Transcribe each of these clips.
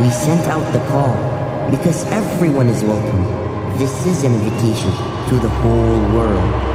we sent out the call because everyone is welcome. This is an invitation to the whole world.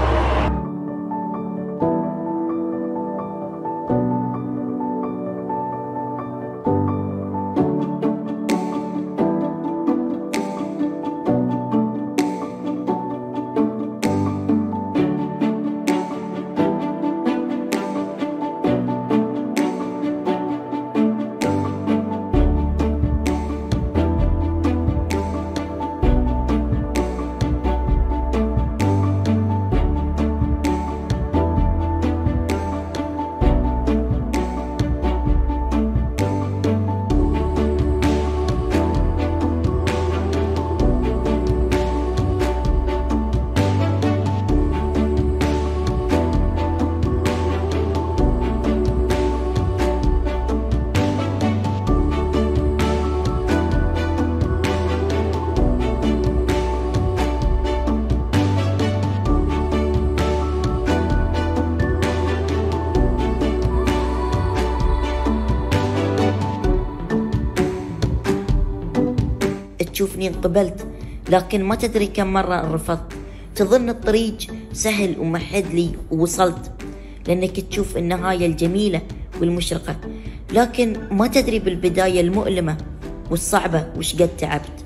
تشوفني انقبلت لكن ما تدري كم مرة رفضت تظن الطريق سهل ومحد لي ووصلت لأنك تشوف النهاية الجميلة والمشرقة. لكن ما تدري بالبداية المؤلمة والصعبة وش قد تعبت.